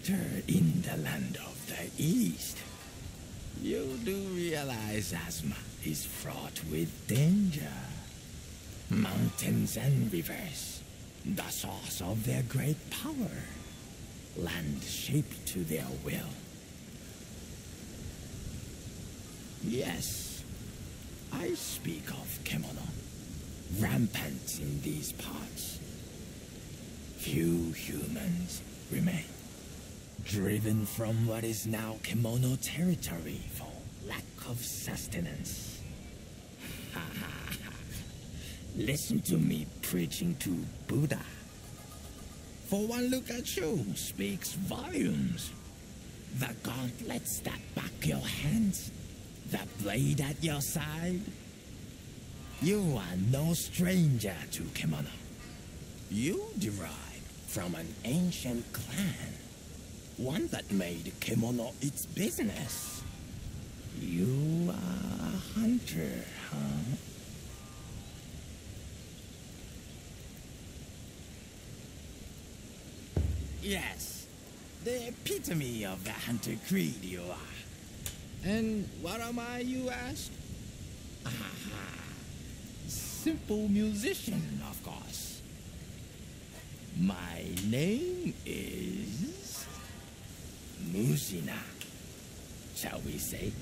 visitor in the land of the East. You do realize Azuma is fraught with danger. Mountains and rivers, the source of their great power. Land shaped to their will. Yes, I speak of Kemono, rampant in these parts. Few humans remain, driven from what is now Kemono territory for lack of sustenance. Listen to me preaching to Buddha. For one look at you speaks volumes. The gauntlets that back your hands, the blade at your side. You are no stranger to Kemono. You derive from an ancient clan, one that made Kemono its business. You are a hunter, huh? Yes, the epitome of the hunter creed you are. And what am I, you ask? Aha. Simple musician, of course. My name is... Mujina, shall we say?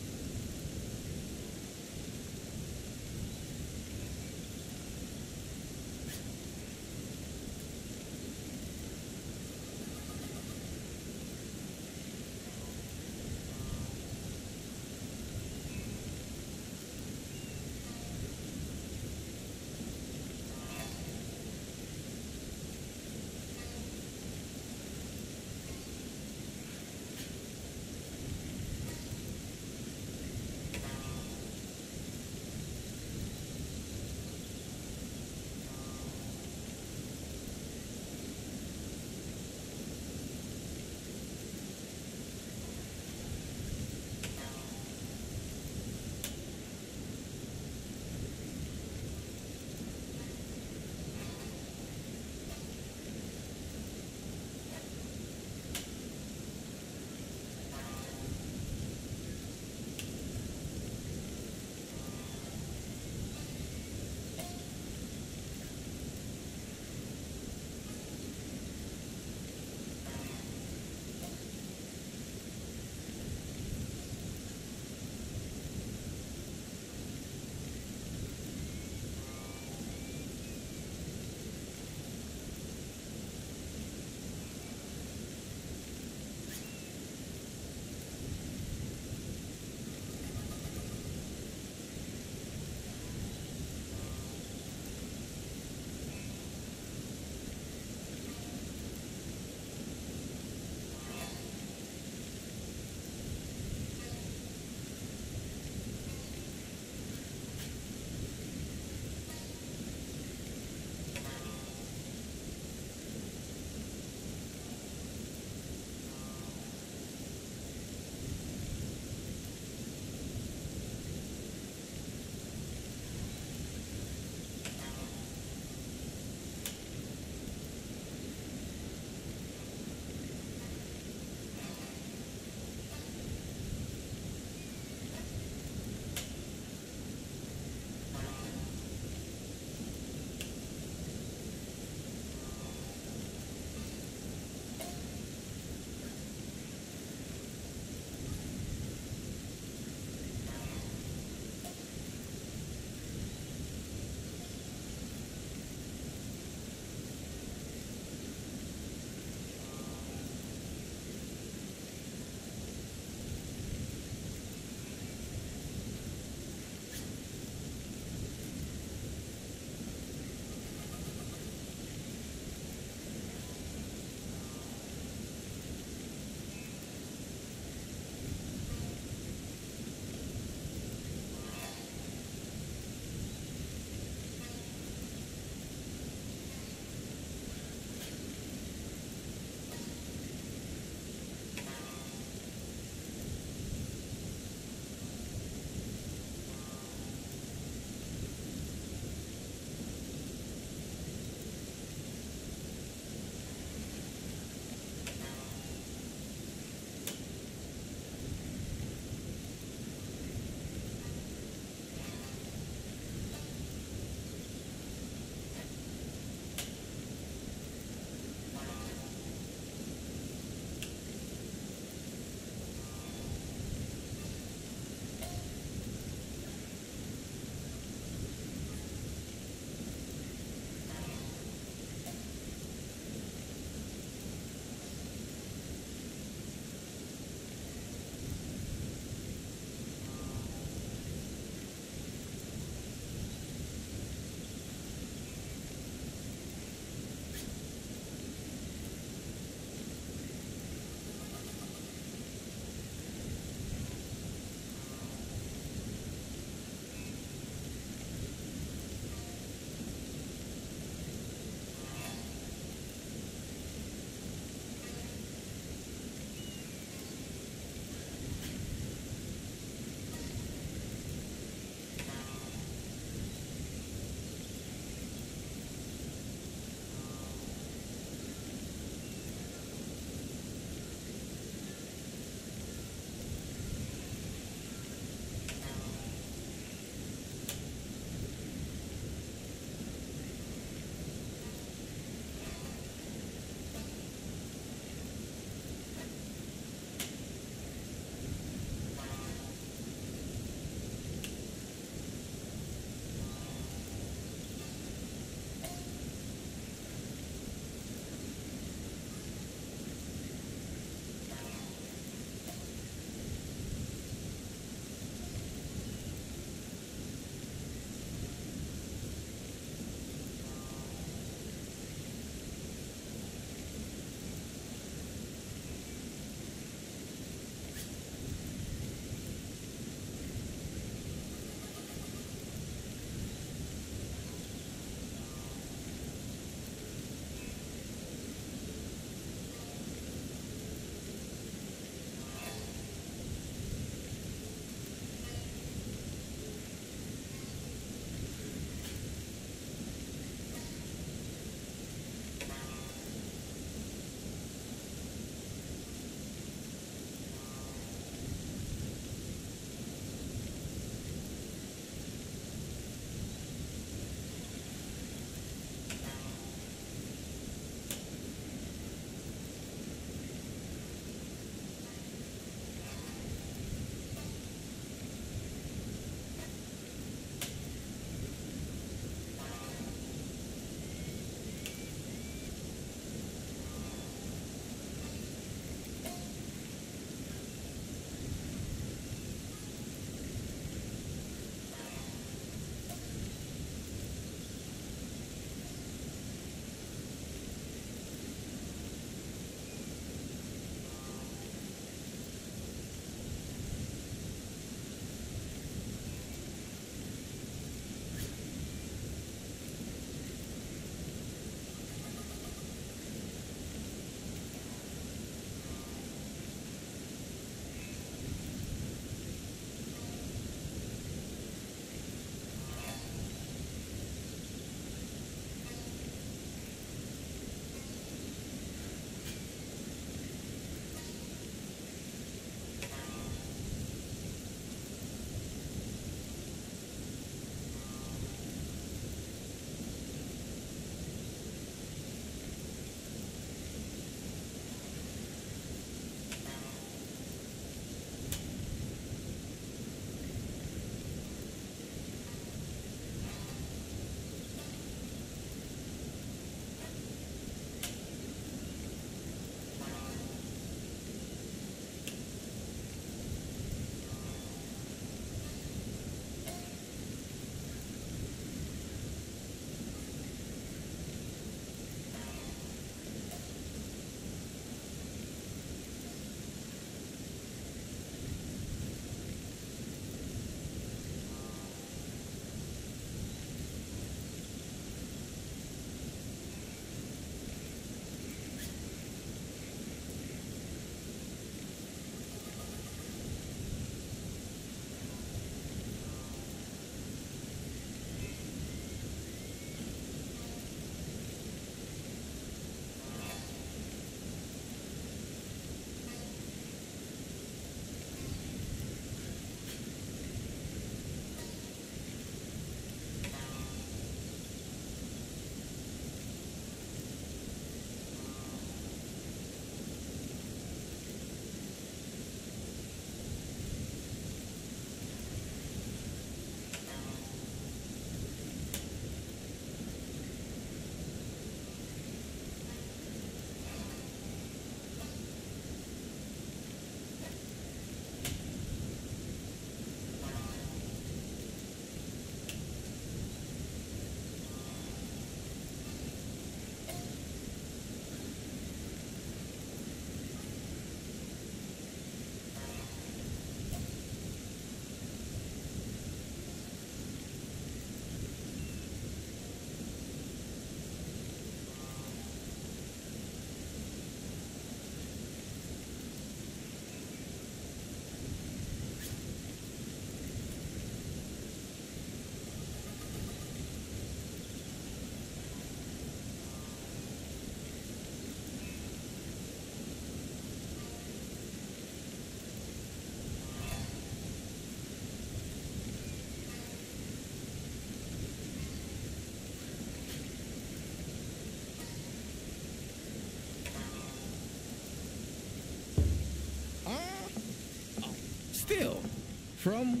From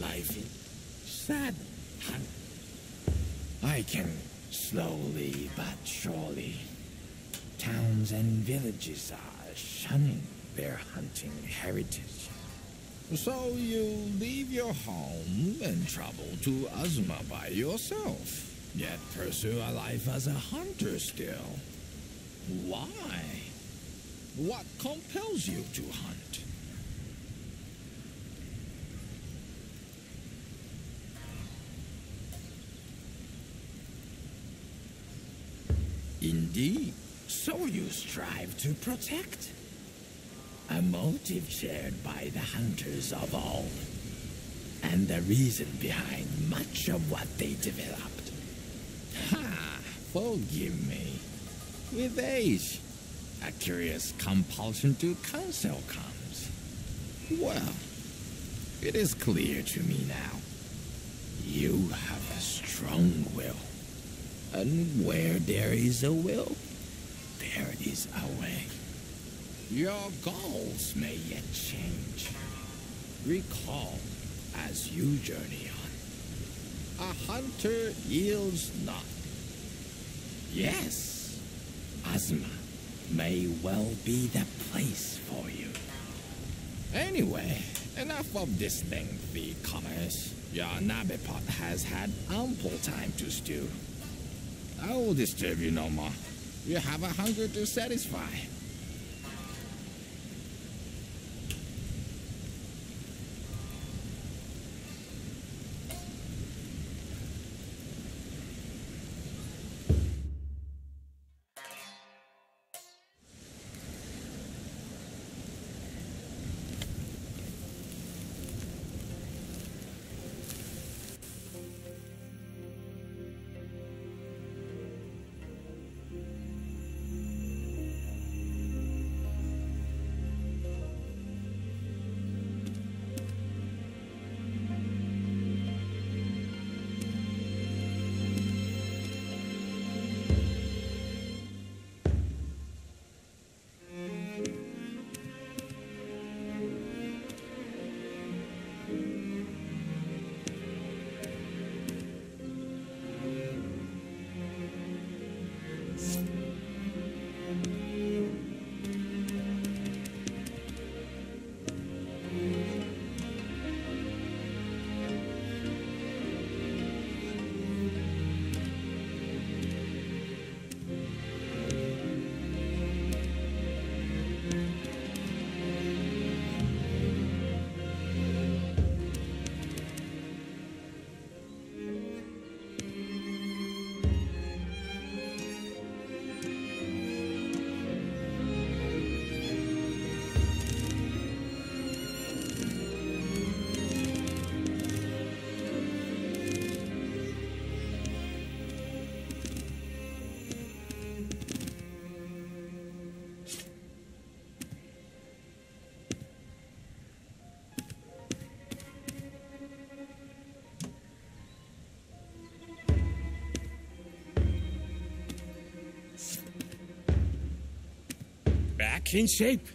life in sad. I can slowly but surely. Towns and villages are shunning their hunting heritage. So you leave your home and travel to Azuma by yourself, yet pursue a life as a hunter still. Why? What compels you to hunt? Indeed, so you strive to protect. A motive shared by the hunters of all, and the reason behind much of what they developed. Ha! Forgive me. With age, a curious compulsion to counsel comes. Well, it is clear to me now. You have a strong will. And where there is a will, there is a way. Your goals may yet change. Recall as you journey on. A hunter yields not. Yes, Azuma may well be the place for you. Anyway, enough of this lengthy commerce. Your Nabipot has had ample time to stew. I will disturb you no more. You have a hunger to satisfy. Back in shape.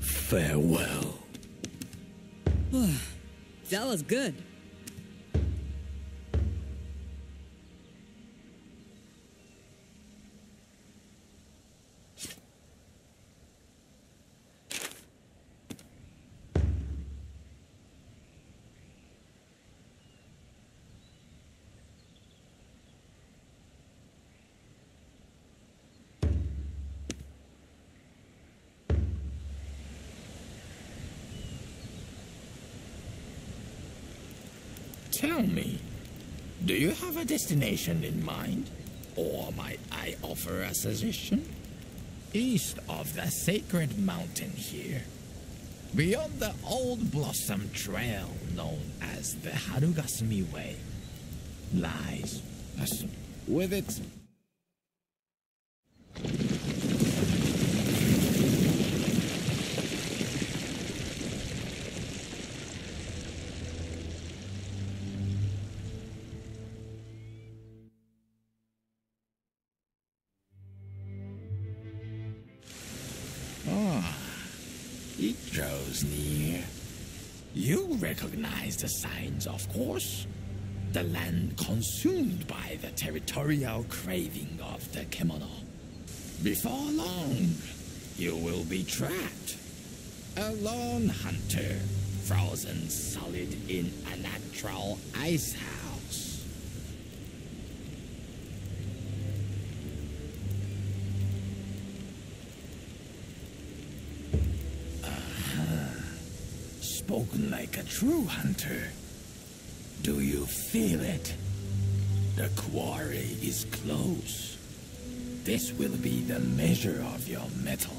Farewell. That was good. Tell me, do you have a destination in mind? Or might I offer a suggestion? East of the sacred mountain here, beyond the old blossom trail known as the Harugasumi Way, lies, a with its by the territorial craving of the Kemono. Before long, you will be trapped. A lone hunter, frozen solid in a natural ice house. Uh-huh. Spoken like a true hunter. Do you feel it? The quarry is close. This will be the measure of your mettle.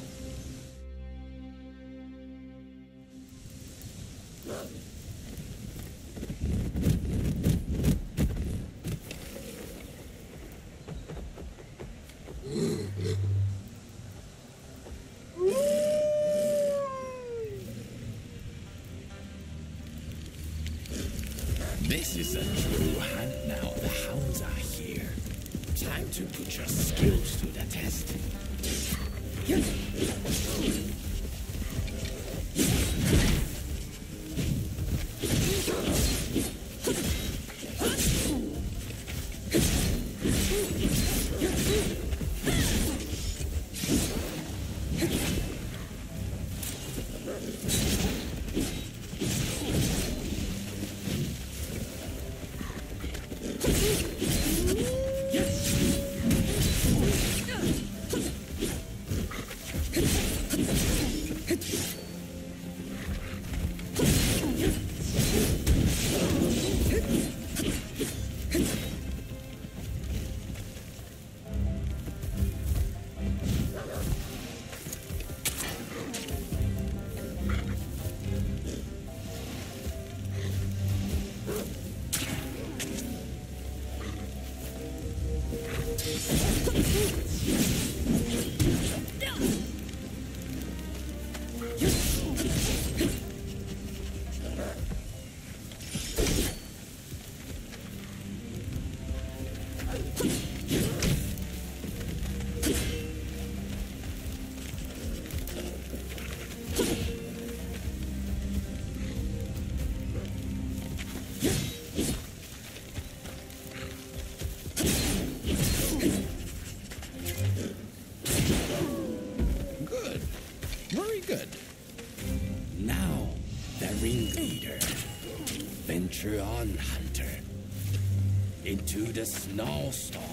Into the snowstorm.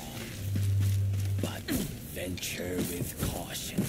But venture with caution.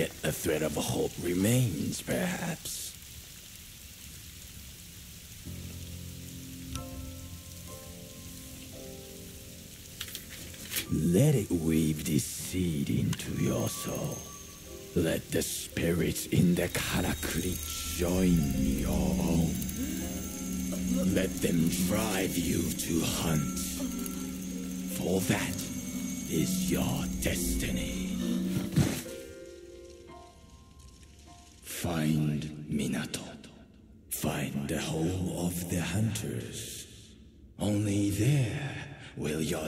Yet a thread of hope remains, perhaps. Let it weave this seed into your soul. Let the spirits in the Karakuri join your own. Let them drive you to hunt. For that is your destiny.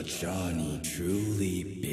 Journey truly begin.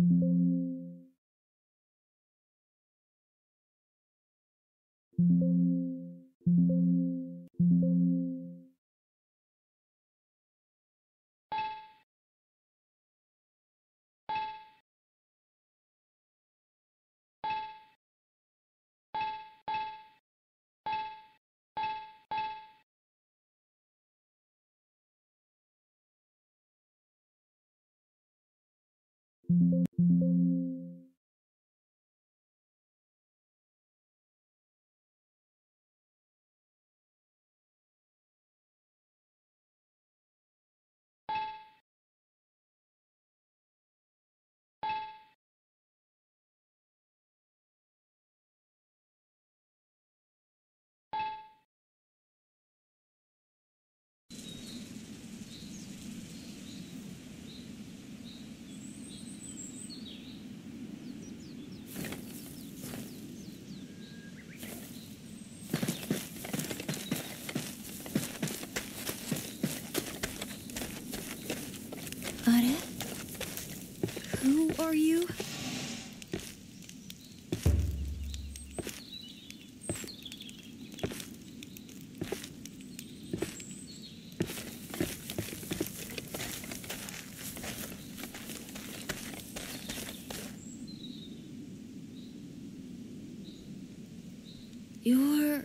Are? Are you? You're.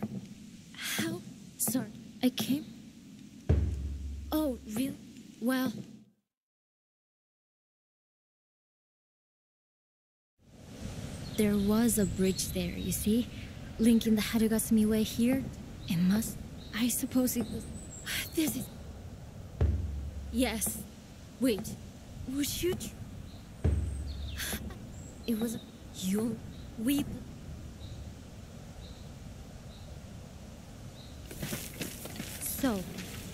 How? Sorry, I came. Oh, really? Well. There was a bridge there, you see? Linking the Harugasumi Way here. It must. I suppose it was. This is. Yes. Wait. Would you. It was. You... Weep. So,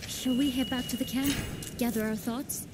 shall we head back to the camp? Gather our thoughts?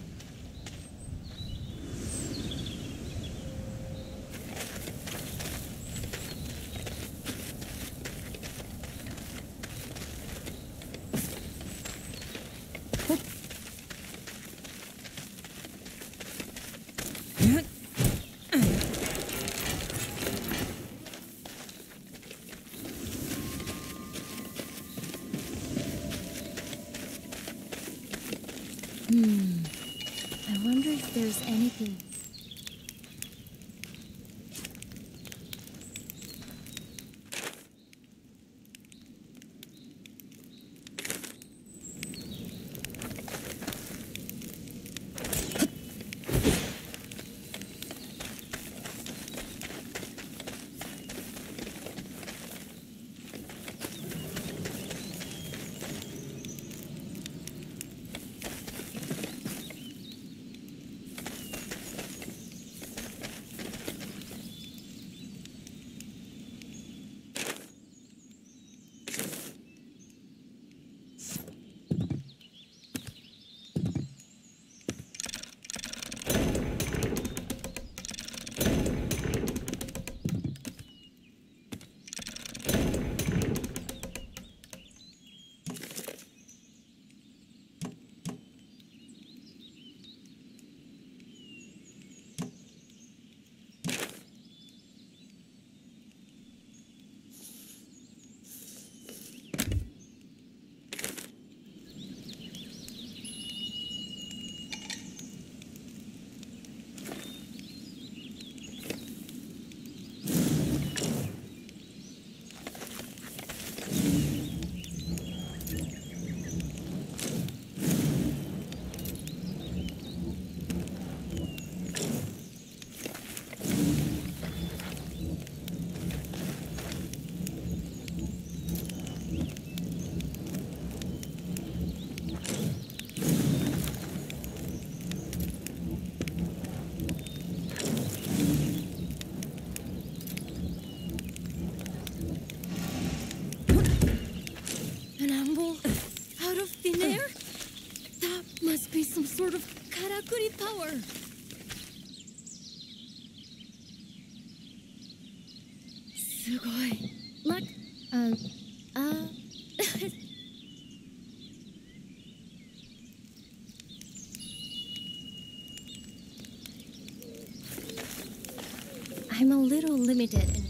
Little limited.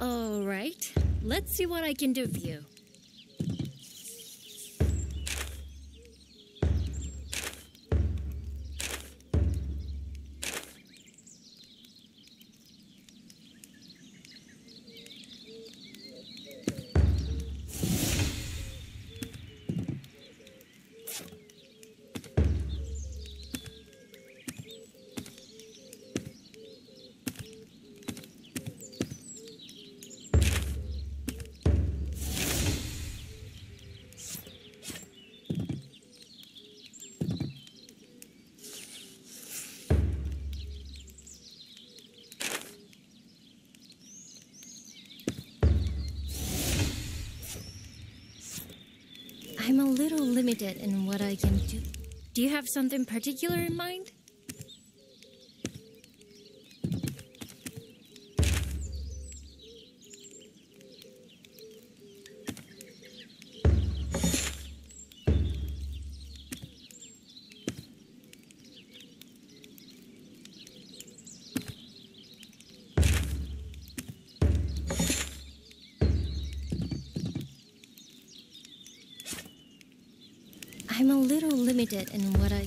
All right, let's see what I can do for you. Limited in what I can do. Do you have something particular in mind? I'm a little limited in what I.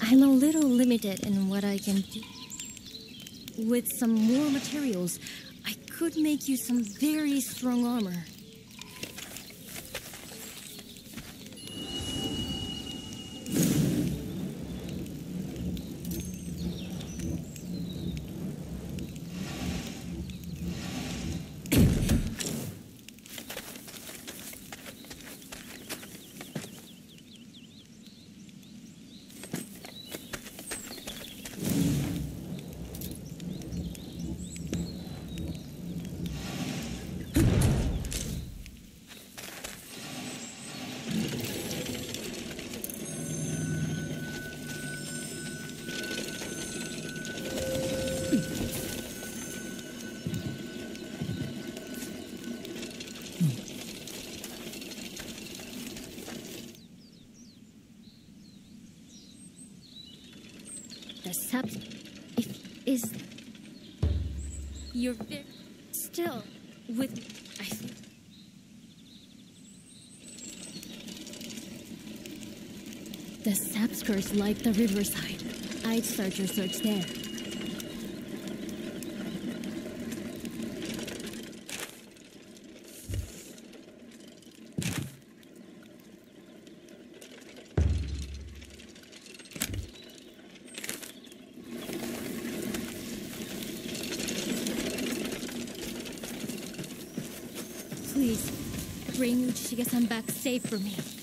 I'm a little limited in what I can do. With some more materials, I could make you some very strong armor. The if, is you're very still with me, I think the Sapscourge like the riverside. I'd start your search there. Safe for me.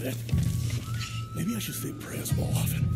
Did it. Maybe I should say prayers more often.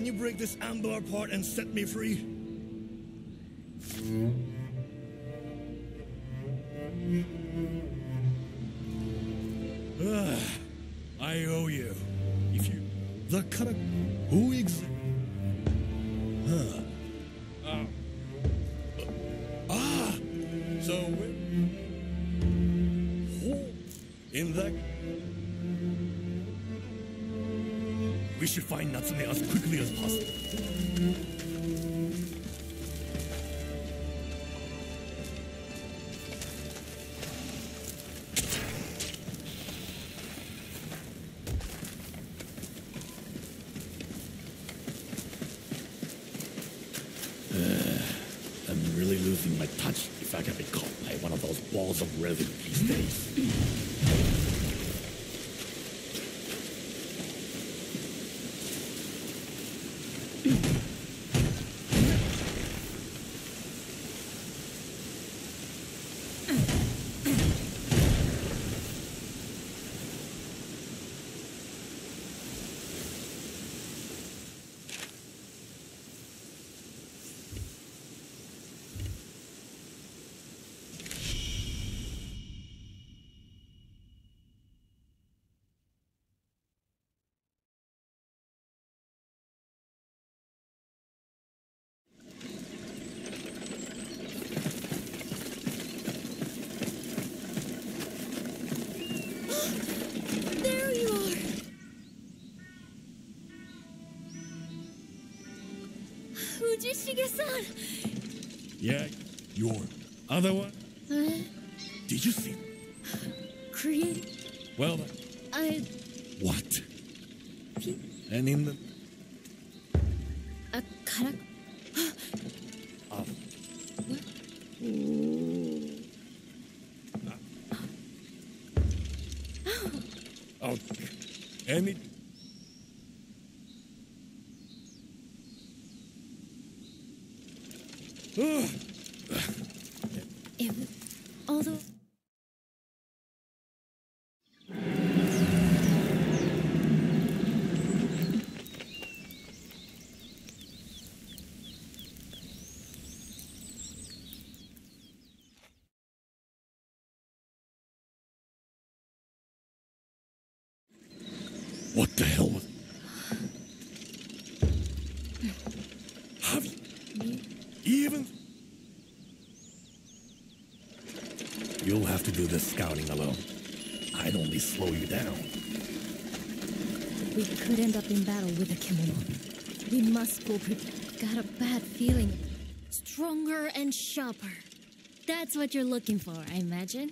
Can you break this amber apart and set me free? Ujishige-san. Yeah, your other one? Uh, Did you see? create. Well, I. what? And in the. A karak. Uh, oh, and it. Ugh. It was. Although. What the hell was. Have you even. You'll have to do this scouting alone. I'd only slow you down. We could end up in battle with a Kemono. We must go pre- Got a bad feeling. Stronger and sharper. That's what you're looking for, I imagine.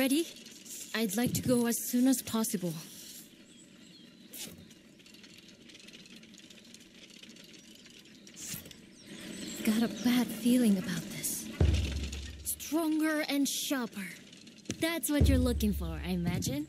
ready? I'd like to go as soon as possible. Got a bad feeling about this. Stronger and sharper. That's what you're looking for, I imagine.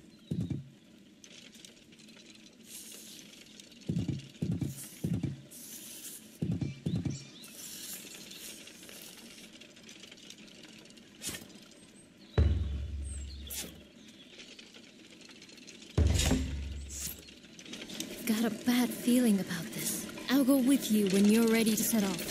You when you're ready to set off.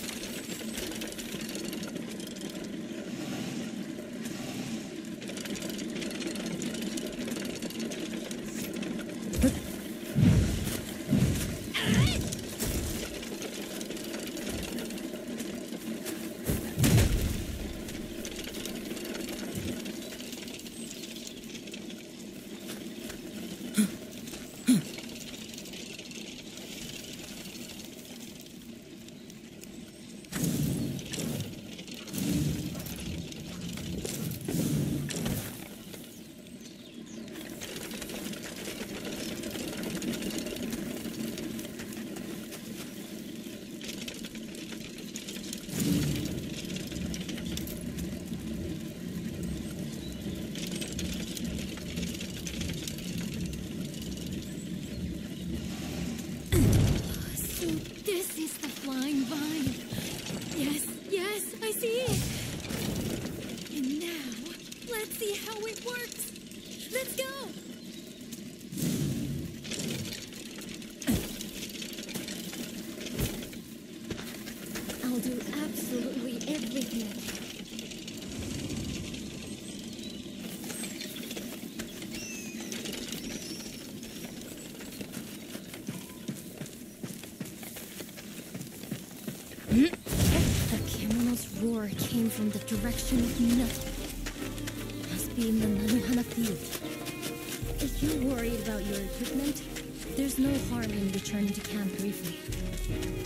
So this is the flying vine. Yes, yes, I see it. And now, let's see how it works. Let's go. I'll do absolutely everything. The Kemono's roar came from the direction of Minato. Must be in the Nanohana field. If you're worried about your equipment, there's no harm in returning to camp briefly.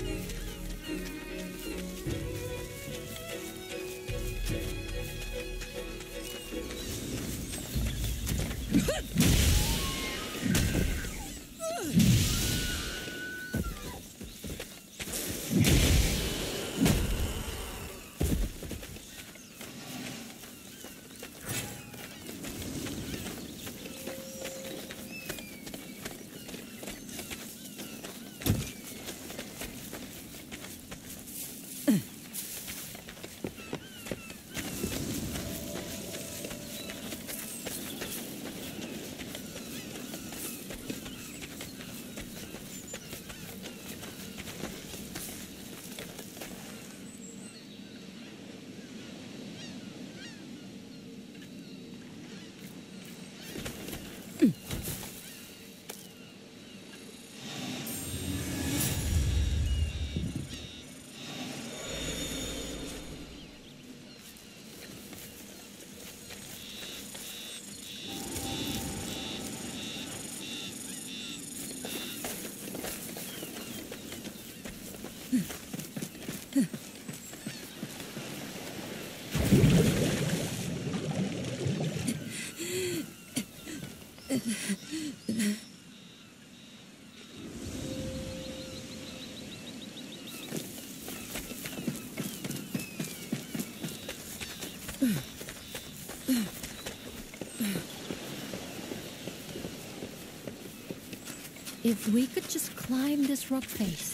If we could just climb this rock face.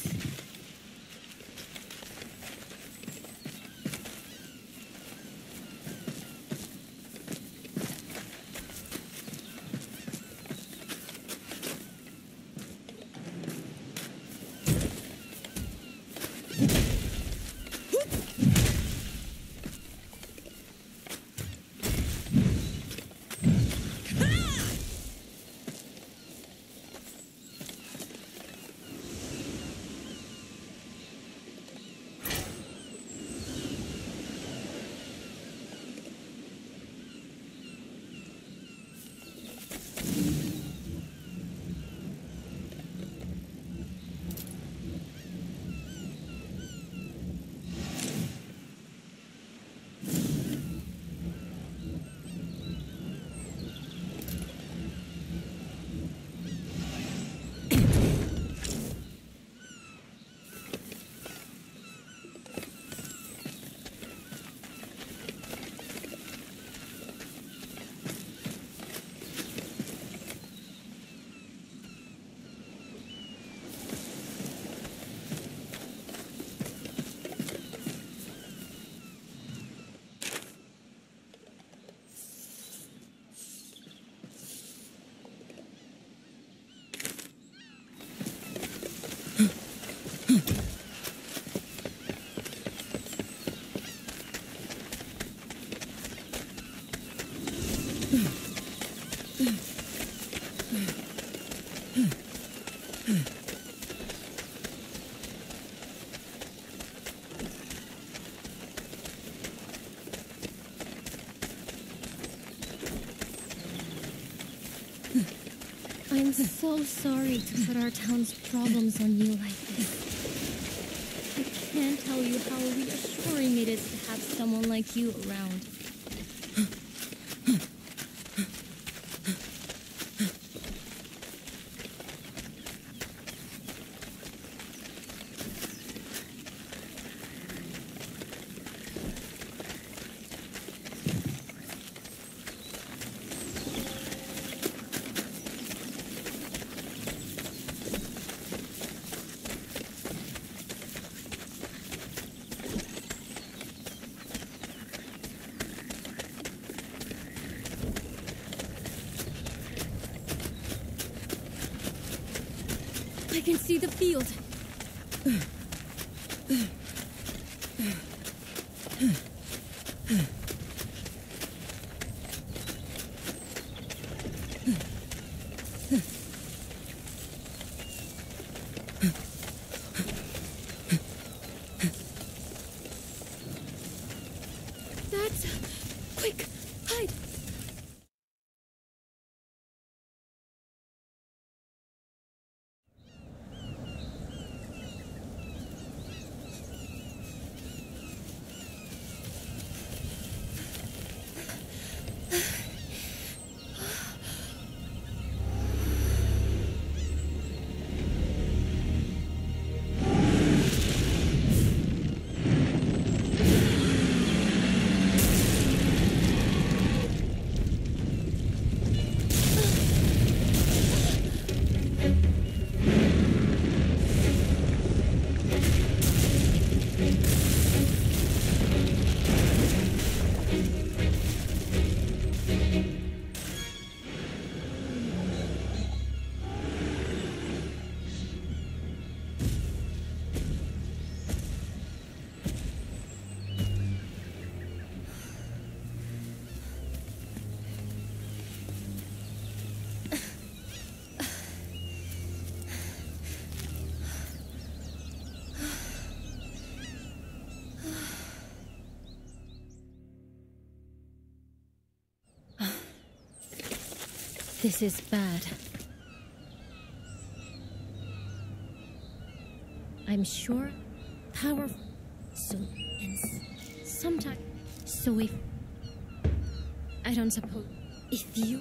I'm so sorry to put our town's problems on you like this. I can't tell you how reassuring it is to have someone like you around. I can see the field. This is bad. I'm sure powerful. So and sometimes so if I don't suppose if you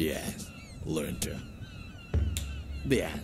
Yes. learn to. Yes.